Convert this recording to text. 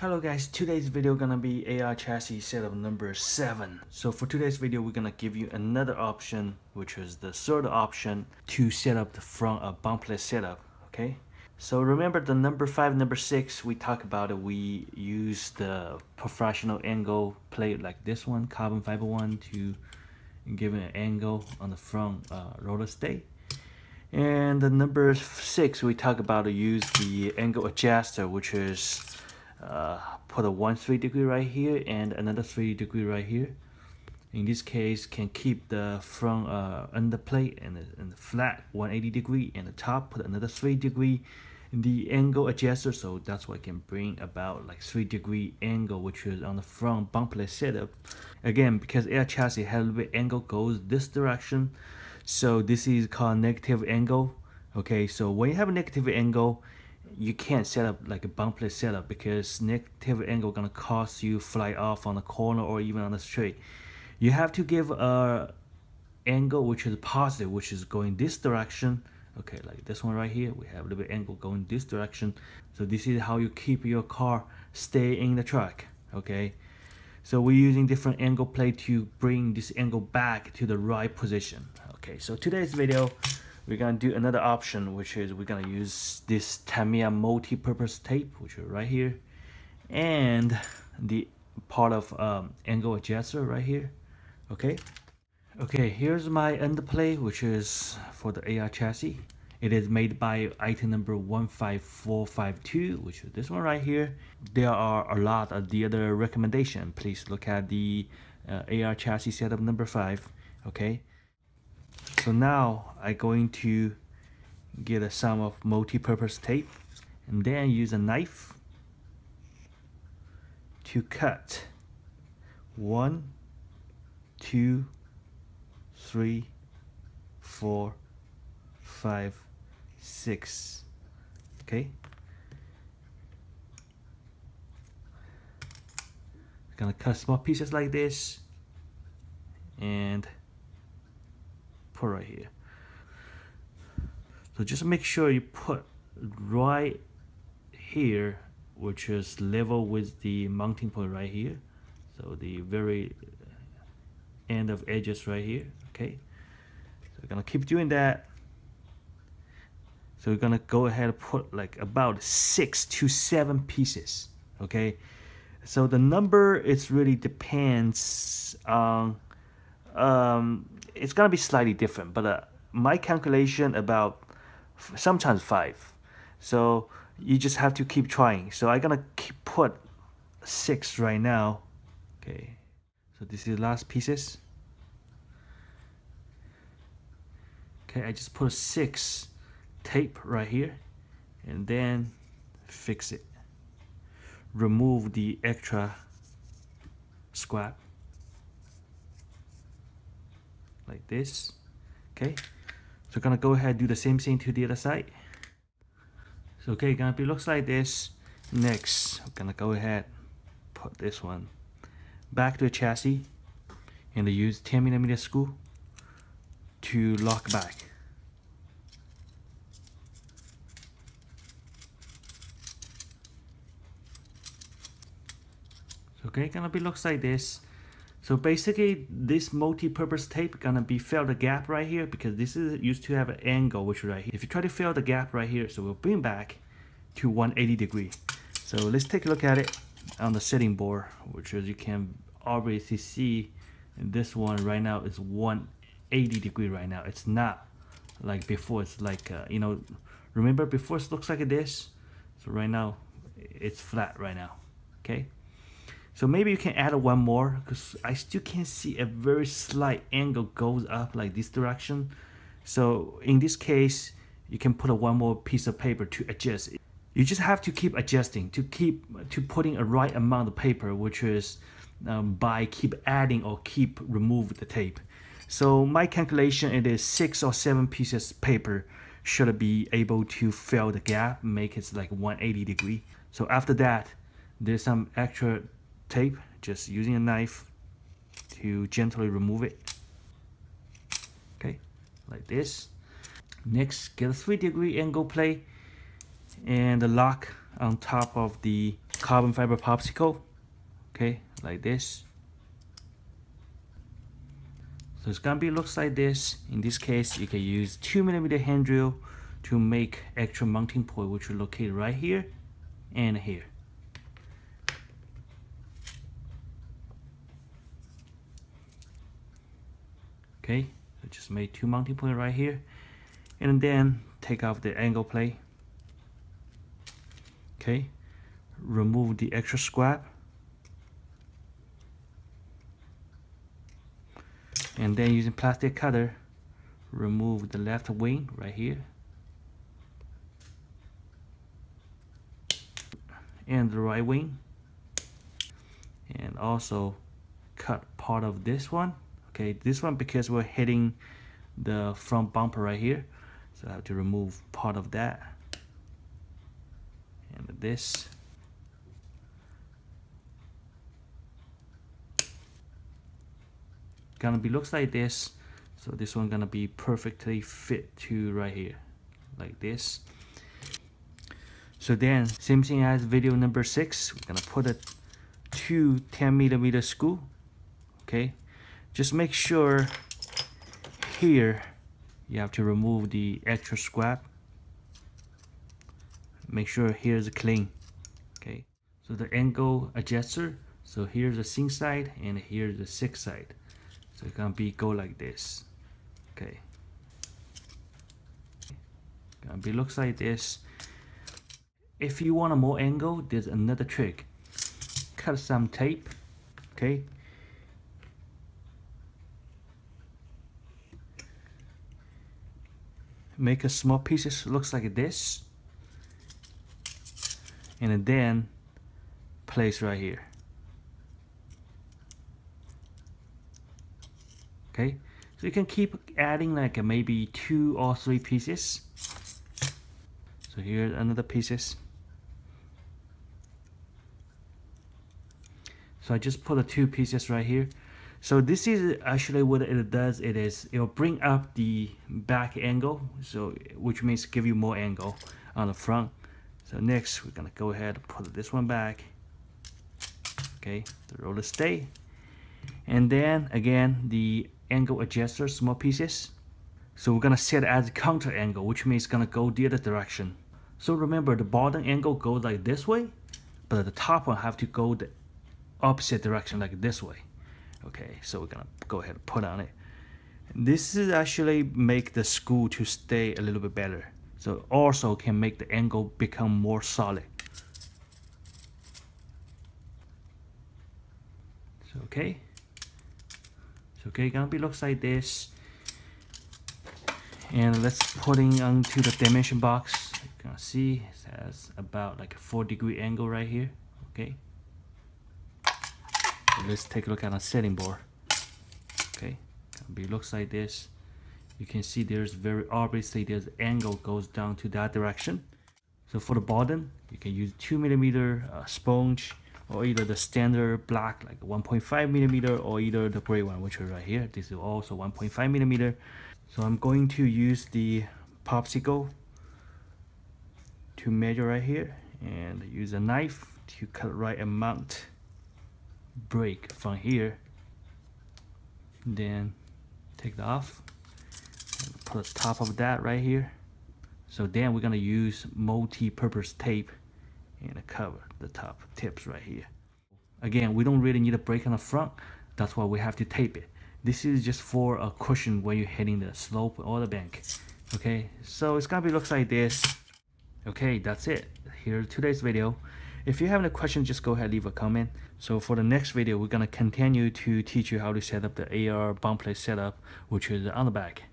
Hello guys, today's video gonna be AR chassis setup number 7. So for today's video, we're gonna give you another option, which is the third option to set up the front a bumpless setup, okay? So remember the number 5, number 6, we talked about it, we use the professional angle plate like this one, carbon fiber one, to give an angle on the front uh, roller stay. And the number 6, we talk about to use the angle adjuster, which is uh, put a one three degree right here and another three degree right here. In this case can keep the front uh, under plate and, and flat 180 degree and the top put another three degree in the angle adjuster. So that's what can bring about like three degree angle which is on the front bumpless setup. Again because AR chassis has a little bit angle goes this direction. So this is called negative angle. Okay so when you have a negative angle you can't set up like a bumpless setup because negative angle gonna cause you fly off on the corner or even on the straight. You have to give a angle which is positive, which is going this direction. Okay, like this one right here, we have a little bit angle going this direction. So this is how you keep your car stay in the track. Okay, so we're using different angle plate to bring this angle back to the right position. Okay, so today's video we're gonna do another option which is we're gonna use this Tamiya multi-purpose tape which is right here and the part of um, angle adjuster right here. Okay? Okay here's my underplay which is for the AR chassis. It is made by item number 15452 which is this one right here. There are a lot of the other recommendation. Please look at the uh, AR chassis setup number 5 okay so now I'm going to get a some of multi-purpose tape and then use a knife to cut one, two, three, four, five, six. Okay. Gonna cut small pieces like this and put right here. So just make sure you put right here, which is level with the mounting point right here. So the very end of edges right here, okay? So we're gonna keep doing that. So we're gonna go ahead and put like about six to seven pieces, okay? So the number, it really depends on um, it's gonna be slightly different, but uh, my calculation about sometimes five. So you just have to keep trying. So I'm gonna keep put six right now. Okay, so this is the last pieces. Okay, I just put a six tape right here and then fix it. Remove the extra scrap like this. Okay. So gonna go ahead do the same thing to the other side. So okay gonna be looks like this. Next I'm gonna go ahead put this one back to the chassis. And use 10 millimeter screw to lock back. Okay gonna be looks like this so basically this multi-purpose tape gonna be fill the gap right here because this is used to have an angle which right here. If you try to fill the gap right here, so we'll bring back to 180 degree. So let's take a look at it on the setting board, which as you can obviously see, this one right now is 180 degree right now. It's not like before, it's like, uh, you know, remember before it looks like this? So right now, it's flat right now, okay? So maybe you can add one more because I still can see a very slight angle goes up like this direction. So in this case, you can put a one more piece of paper to adjust it. You just have to keep adjusting to keep to putting a right amount of paper, which is um, by keep adding or keep remove the tape. So my calculation it is six or seven pieces of paper should be able to fill the gap, make it like 180 degree. So after that, there's some extra tape just using a knife to gently remove it. Okay like this. Next get a three degree angle plate and the lock on top of the carbon fiber popsicle. Okay like this. So it's gonna be looks like this. In this case you can use two millimeter hand drill to make extra mounting point which will locate right here and here okay? So just made two mounting point right here. And then take off the angle plate okay? Remove the extra scrap and then using plastic cutter remove the left wing right here. And the right wing. And also cut part of this one okay this one because we're hitting the front bumper right here. So I have to remove part of that. And this. Gonna be looks like this. So this one gonna be perfectly fit to right here like this. So then same thing as video number six. We're gonna put a two 10 millimeter screw okay just make sure here you have to remove the extra scrap. Make sure here's clean okay? So the angle adjuster so here's the sink side and here's the six side. So it's gonna be go like this okay? Gonna be looks like this. If you want a more angle there's another trick. Cut some tape okay make a small pieces looks like this. And then place right here. Okay? So you can keep adding like maybe two or three pieces. So here's another pieces. So I just put the two pieces right here so this is actually what it does. It is it will bring up the back angle so which means give you more angle on the front. So next we're gonna go ahead and put this one back. Okay the roller stay. And then again the angle adjuster small pieces. So we're gonna set as counter angle which means gonna go the other direction. So remember the bottom angle goes like this way but the top one have to go the opposite direction like this way okay so we're gonna go ahead and put on it. This is actually make the screw to stay a little bit better. So also can make the angle become more solid. So okay. So okay gonna be looks like this. And let's putting onto the dimension box. You can see it has about like a four degree angle right here okay let's take a look at a setting board okay it looks like this. You can see there's very obviously there's angle goes down to that direction. So for the bottom you can use two millimeter uh, sponge or either the standard black like 1.5 millimeter or either the gray one which is right here. This is also 1.5 millimeter. So I'm going to use the popsicle to measure right here and use a knife to cut right amount break from here then take that off put the top of that right here. So then we're gonna use multi-purpose tape and cover the top tips right here. Again we don't really need a break on the front. That's why we have to tape it. This is just for a cushion when you're hitting the slope or the bank okay? So it's gonna be looks like this. Okay that's it. Here's today's video if you have any questions, just go ahead leave a comment. So for the next video, we're gonna continue to teach you how to set up the AR bump plate setup, which is on the back.